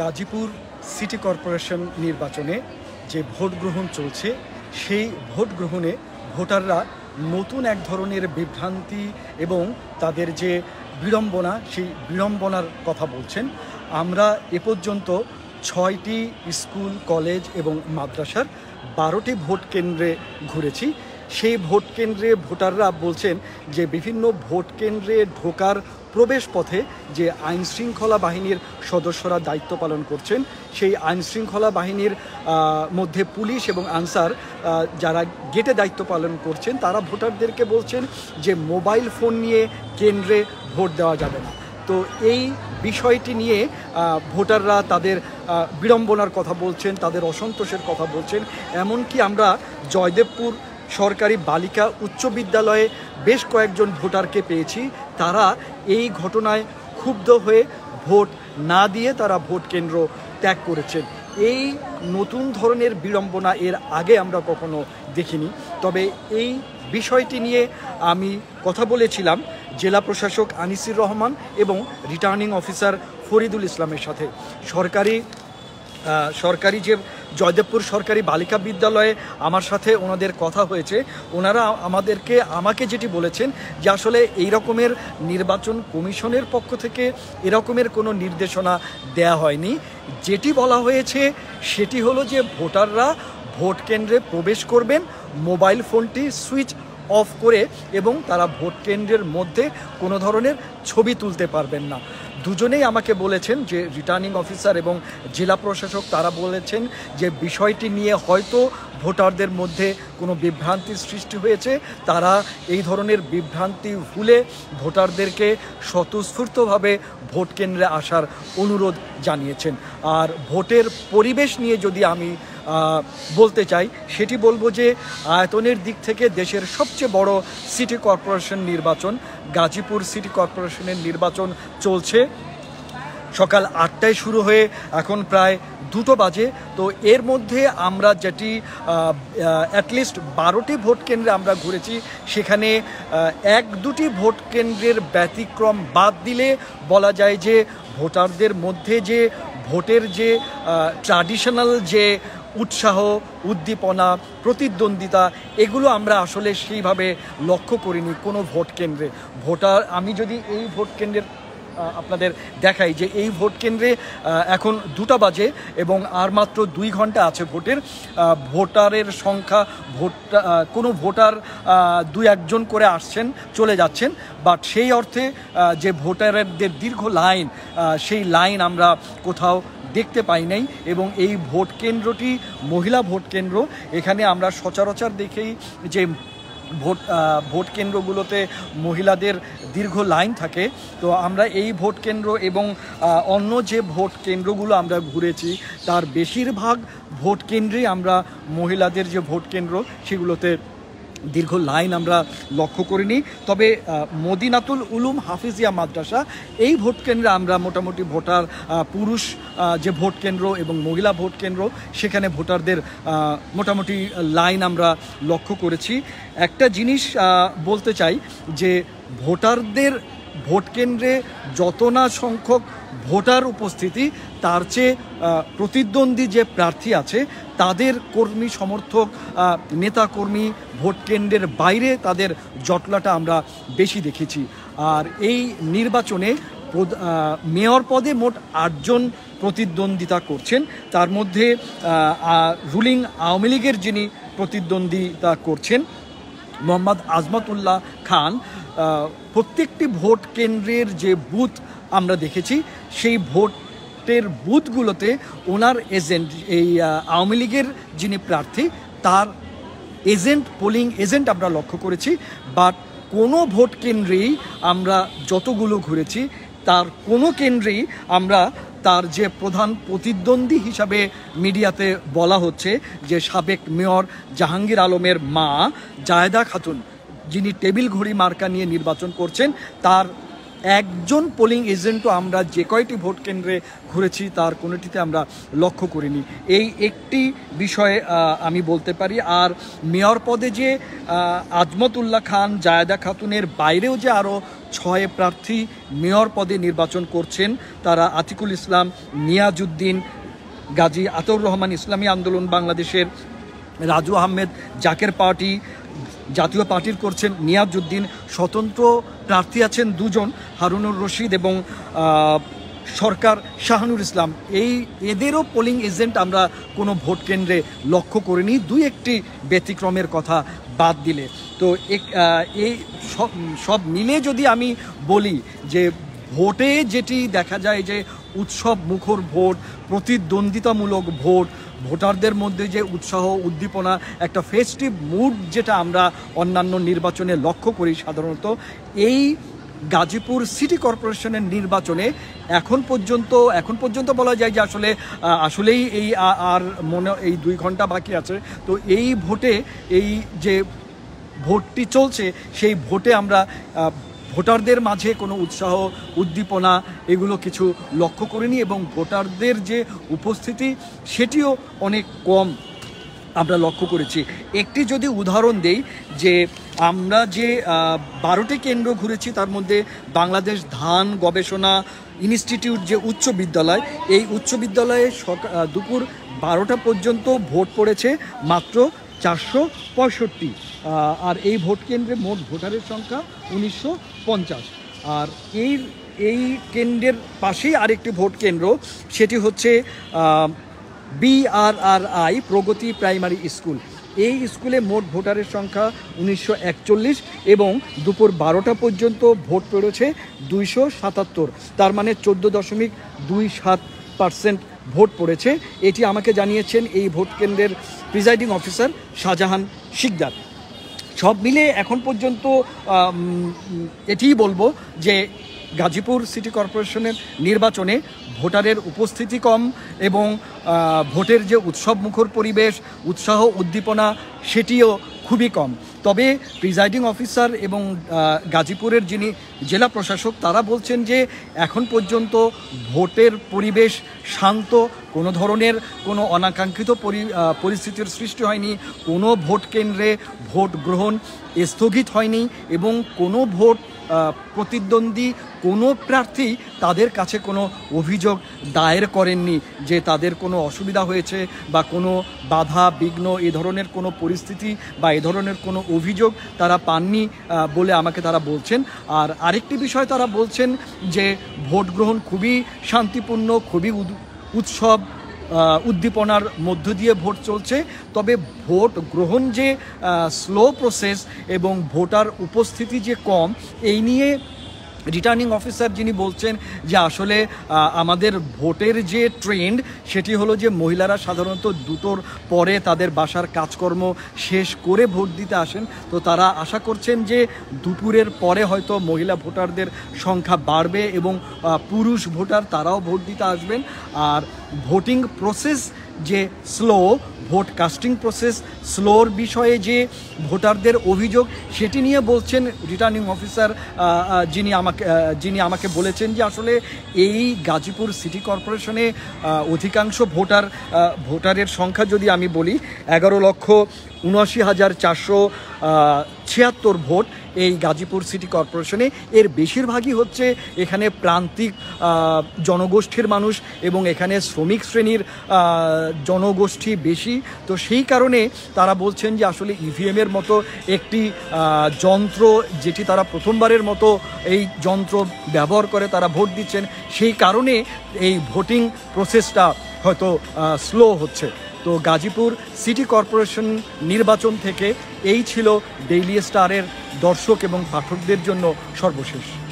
Gazipur city corporation নির্বাচনে যে vote গ্রহণ চলছে, সেই ভোট গ্রহণে ভোটাররা নতুন এক ধরনের বিভ্রান্তি এবং তাদের যে বিড়ম্বনা, সেই বিড়ম্বনার কথা বলছেন। আমরা এ পর্যন্ত ছয়টি স্কুল, কলেজ এবং মাদ্রাসার বারোটি ভোট কেন্দ্রে ঘুরেছি। সেই ভোট কেন্দ্রে ভোটাররা বলছেন যে বিভিন্ন ভোট কেন্দ্রে ঢোকার প্রবেশ পথে যে আইন শৃঙ্খলা বাহিনীর সদস্যরা দায়িত্ব পালন করছেন, সেই আইন শৃঙ্খলা বাহিনীর মধ্যে পুলিশ এবং আনসার যারা গেটে দায়িত্ব পালন করছেন, তারা ভোটারদেরকে বলছেন যে মোবাইল ফোন নিয়ে কেন্দ্রে ভোট দেওয়া যাবে না। তো এই বিষয়টি নিয়ে ভোটাররা তাদের বিড়ম্বনার কথা বলছেন, তাদের অসন্তোষের কথা বলছেন। এমনকি আমরা জয়দেবপুর সরকারি বালিকা উচ্চ বিদ্যালয়ে বেশ কয়েকজন ভোটারকে পেয়েছি। তারা এই ঘটনায় ক্ষুব্ধ হয়ে ভোট না দিয়ে তারা ভোট কেন্দ্র ত্যাগ করেছেন। এই নতুন ধরনের বিড়ম্বনা এর আগে আমরা কখনো দেখিনি। তবে এই বিষয়টি নিয়ে আমি কথা বলেছিলাম জেলা প্রশাসক আনিসির রহমান এবং রিটার্নিং অফিসার ফরিদুল ইসলামের সাথে। সরকারি সরকারি যে জয়দেবপুর সরকারি বালিকা বিদ্যালয়ে আমার সাথে ওনাদের কথা হয়েছে। ওনারা আমাদেরকে আমাকে যেটি বলেছেন যে আসলে এই রকমের নির্বাচন কমিশনের পক্ষ থেকে এরকমের কোনো নির্দেশনা দেয়া হয়নি। যেটি বলা হয়েছে সেটি হলো যে ভোটাররা ভোট কেন্দ্রে প্রবেশ করবেন, মোবাইল ফোনটি সুইচ অফ করে এবং তারা ভোট কেন্দ্রের মধ্যে কোনো ধরনের ছবি তুলতে পারবেন না। দুজনেই আমাকে বলেছেন যে রিটার্নিং অফিসার এবং জেলা প্রশাসক, তারা বলেছেন যে বিষয়টি নিয়ে হয়তো ভোটারদের মধ্যে কোনো বিভ্রান্তির সৃষ্টি হয়েছে। তারা এই ধরনের বিভ্রান্তি ভুলে ভোটারদেরকে স্বতঃস্ফূর্তভাবে ভোট কেন্দ্রে আসার অনুরোধ জানিয়েছেন। আর ভোটের পরিবেশ নিয়ে যদি আমি বলতে চাই, সেটি বলব যে আয়তনের দিক থেকে দেশের সবচেয়ে বড় সিটি কর্পোরেশন নির্বাচন, গাজীপুর সিটি কর্পোরেশনের নির্বাচন চলছে। সকাল আটটায় শুরু হয়ে এখন প্রায় দুটো বাজে। তো এর মধ্যে আমরা যেটি অ্যাটলিস্ট বারোটি ভোট কেন্দ্রে আমরা ঘুরেছি, সেখানে এক দুটি ভোট কেন্দ্রের ব্যতিক্রম বাদ দিলে বলা যায় যে ভোটারদের মধ্যে যে ভোটের যে ট্র্যাডিশনাল যে উৎসাহ, উদ্দীপনা, প্রতিদ্বন্দ্বিতা, এগুলো আমরা আসলে সেইভাবে লক্ষ্য করিনি কোনো ভোট কেন্দ্রে। ভোটার, আমি যদি এই ভোট কেন্দ্রের আপনাদের দেখাই যে এই ভোট কেন্দ্রে এখন দুটা বাজে এবং আর মাত্র দুই ঘণ্টা আছে ভোটের। ভোটারের সংখ্যা ভোট কোনো ভোটার দুই একজন করে আসছেন, চলে যাচ্ছেন। বাট সেই অর্থে যে ভোটারদের দীর্ঘ লাইন সেই লাইন আমরা কোথাও দেখতে পাই নাই এবং এই ভোট কেন্দ্রটি মহিলা ভোট কেন্দ্র। এখানে আমরা সচরাচর দেখেই যে ভোট ভোট কেন্দ্রগুলোতে মহিলাদের দীর্ঘ লাইন থাকে। তো আমরা এই ভোট কেন্দ্র এবং অন্য যে ভোট কেন্দ্রগুলো আমরা ঘুরেছি, তার বেশিরভাগ ভোট কেন্দ্রেই আমরা মহিলাদের যে ভোট কেন্দ্র, সেগুলোতে দীর্ঘ লাইন আমরা লক্ষ্য করিনি। তবে মদিনাতুল উলুম হাফিজিয়া মাদ্রাসা, এই ভোট কেন্দ্রে আমরা মোটামুটি ভোটার পুরুষ যে ভোট কেন্দ্র এবং মহিলা ভোট কেন্দ্র, সেখানে ভোটারদের মোটামুটি লাইন আমরা লক্ষ্য করেছি। একটা জিনিস বলতে চাই যে ভোটারদের ভোট কেন্দ্রে যত না সংখ্যক ভোটার উপস্থিতি, তার চেয়ে প্রতিদ্বন্দ্বী যে প্রার্থী আছে, তাদের কর্মী সমর্থক নেতাকর্মী ভোট কেন্দ্রের বাইরে তাদের জটলাটা আমরা বেশি দেখেছি। আর এই নির্বাচনে মেয়র পদে মোট আটজন প্রতিদ্বন্দ্বিতা করছেন। তার মধ্যে রুলিং আওয়ামী লীগের যিনি প্রতিদ্বন্দ্বিতা করছেন মোহাম্মদ আজমতুল্লাহ খান প্রত্যেকটি ভোট কেন্দ্রের যে বুথ আমরা দেখেছি, সেই ভোটের বুথগুলোতে ওনার এজেন্ট, এই আওয়ামী লীগের যিনি প্রার্থী, তার এজেন্ট, পোলিং এজেন্ট আমরা লক্ষ্য করেছি, বাট কোনো ভোট কেন্দ্রেই আমরা যতগুলো ঘুরেছি, তার কোনো কেন্দ্রেই আমরা তার যে প্রধান প্রতিদ্বন্দ্বী হিসাবে মিডিয়াতে বলা হচ্ছে যে সাবেক মেয়র জাহাঙ্গীর আলমের মা জায়দা খাতুন, যিনি টেবিল ঘড়ি মার্কা নিয়ে নির্বাচন করছেন, তার একজন পোলিং এজেন্টও আমরা যে কয়টি ভোট কেন্দ্রে ঘুরেছি তার কোনোটিতে আমরা লক্ষ্য করিনি। এই একটি বিষয়ে আমি বলতে পারি, আর মেয়র পদে যে আজমতুল্লাহ খান, জায়দা খাতুনের বাইরেও যে আরও ছয় প্রার্থী মেয়র পদে নির্বাচন করছেন। তারা আতিকুল ইসলাম, নিয়াজউদ্দিন, গাজী আতর রহমান ইসলামী আন্দোলন বাংলাদেশের রাজু আহমেদ, জাকের পার্টি, জাতীয় পার্টির করছেন নিয়াজউদ্দিন। স্বতন্ত্র প্রার্থী আছেন দুজন, হারুনুর রশিদ এবং সরকার শাহানুর ইসলাম। এই এদেরও পোলিং এজেন্ট আমরা কোনো ভোট কেন্দ্রে লক্ষ্য করিনি। দুই একটি ব্যতিক্রমের কথা বাদ দিলে। তো এই সব সব মিলে যদি আমি বলি যে ভোটে যেটি দেখা যায় যে উৎসব মুখর ভোট, প্রতিদ্বন্দ্বিতামূলক ভোট, ভোটারদের মধ্যে যে উৎসাহ, উদ্দীপনা, একটা ফেস্টিভ মুড যেটা আমরা অন্যান্য নির্বাচনে লক্ষ্য করি সাধারণত, এই গাজীপুর সিটি কর্পোরেশনের নির্বাচনে এখন পর্যন্ত এখন পর্যন্ত বলা যায় যে আসলে আসলেই এই আর মনে, এই দুই ঘণ্টা বাকি আছে। তো এই ভোটে এই যে ভোটটি চলছে সেই ভোটে আমরা ভোটারদের মাঝে কোনো উৎসাহ উদ্দীপনা এগুলো কিছু লক্ষ্য করিনি এবং ভোটারদের যে উপস্থিতি সেটিও অনেক কম আমরা লক্ষ্য করেছি। একটি যদি উদাহরণ দেই যে আমরা যে বারোটি কেন্দ্র ঘুরেছি তার মধ্যে বাংলাদেশ ধান গবেষণা ইনস্টিটিউট যে উচ্চ বিদ্যালয় এই উচ্চ বিদ্যালয়ে সকা- আহ, দুপুর বারোটা পর্যন্ত ভোট পড়েছে মাত্র চারশো পঁয়ষট্টি। আর এই ভোট কেন্দ্রে মোট ভোটারের সংখ্যা উনিশশো পঞ্চাশ। আর এই এই কেন্দ্রের পাশেই আরেকটি ভোট কেন্দ্র, সেটি হচ্ছে বিআরআরআই প্রগতি প্রাইমারি স্কুল। এই স্কুলে মোট ভোটারের সংখ্যা উনিশশো একচল্লিশ এবং দুপুর বারোটা পর্যন্ত ভোট পড়েছে দুইশো সাতাত্তর। তার মানে চোদ্দ দশমিক দুই সাত পার্সেন্ট ভোট পড়েছে। এটি আমাকে জানিয়েছেন এই ভোট কেন্দ্রের প্রিজাইডিং অফিসার শাহজাহান শিকদার। সব মিলে এখন পর্যন্ত এটিই বলব যে গাজীপুর সিটি কর্পোরেশনের নির্বাচনে ভোটারের উপস্থিতি কম এবং ভোটের যে উৎসব মুখর পরিবেশ, উৎসাহ, উদ্দীপনা, সেটিও খুবই কম। তবে প্রিজাইডিং অফিসার এবং গাজীপুরের যিনি জেলা প্রশাসক, তারা বলছেন যে এখন পর্যন্ত ভোটের পরিবেশ শান্ত, কোনো ধরনের কোনো অনাকাঙ্ক্ষিত পরি- পরিস্থিতির সৃষ্টি হয়নি, কোনো ভোট কেন্দ্রে ভোট গ্রহণ স্থগিত হয়নি এবং কোনো ভোট প্রতিদ্বন্দ্বী কোনো প্রার্থী তাদের কাছে কোনো অভিযোগ দায়ের করেননি যে তাদের কোনো অসুবিধা হয়েছে বা কোনো বাধা, বিঘ্ন, এ ধরনের কোনো পরিস্থিতি বা এ ধরনের কোনো অভিযোগ তারা পাননি বলে আমাকে তারা বলছেন। আর আরেকটি বিষয় তারা বলছেন যে ভোট গ্রহণ খুবই শান্তিপূর্ণ, খুবই উৎসব উদ্দীপনার মধ্য দিয়ে ভোট চলছে। তবে ভোট গ্রহণ যে স্লো প্রসেস এবং ভোটার উপস্থিতি যে কম, এই নিয়ে রিটার্নিং অফিসার যিনি বলছেন যে আসলে আমাদের ভোটের যে ট্রেন্ড সেটি হলো যে মহিলারা সাধারণত দুটোর পরে তাদের বাসার কাজকর্ম শেষ করে ভোট দিতে আসেন। তো তারা আশা করছেন যে দুপুরের পরে হয়তো মহিলা ভোটারদের সংখ্যা বাড়বে এবং পুরুষ ভোটার তারাও ভোট দিতে আসবেন। আর ভোটিং প্রসেস যে স্লো ভোট কাস্টিং প্রসেস স্লোর বিষয়ে যে ভোটারদের অভিযোগ, সেটি নিয়ে বলছেন রিটার্নিং অফিসার যিনি আমাকে যিনি আমাকে বলেছেন যে আসলে এই গাজীপুর সিটি কর্পোরেশনে অধিকাংশ ভোটার ভোটারের সংখ্যা যদি আমি বলি, এগারো লক্ষ উনআশি হাজার চারশো ছিয়াত্তর ভোট। এই গাজীপুর সিটি কর্পোরেশনে। এর বেশিরভাগই হচ্ছে এখানে প্রান্তিক জনগোষ্ঠীর মানুষ এবং এখানে শ্রমিক শ্রেণির জনগোষ্ঠী বেশি। তো সেই কারণে তারা বলছেন যে আসলে ইভিএমের মতো একটি যন্ত্র যেটি তারা প্রথমবারের মতো এই যন্ত্র ব্যবহার করে তারা ভোট দিচ্ছেন, সেই কারণে এই ভোটিং প্রসেসটা হয়তো স্লো হচ্ছে। তো গাজীপুর সিটি কর্পোরেশন নির্বাচন থেকে এই ছিল ডেইলি স্টারের দর্শক এবং পাঠকদের জন্য সর্বশেষ।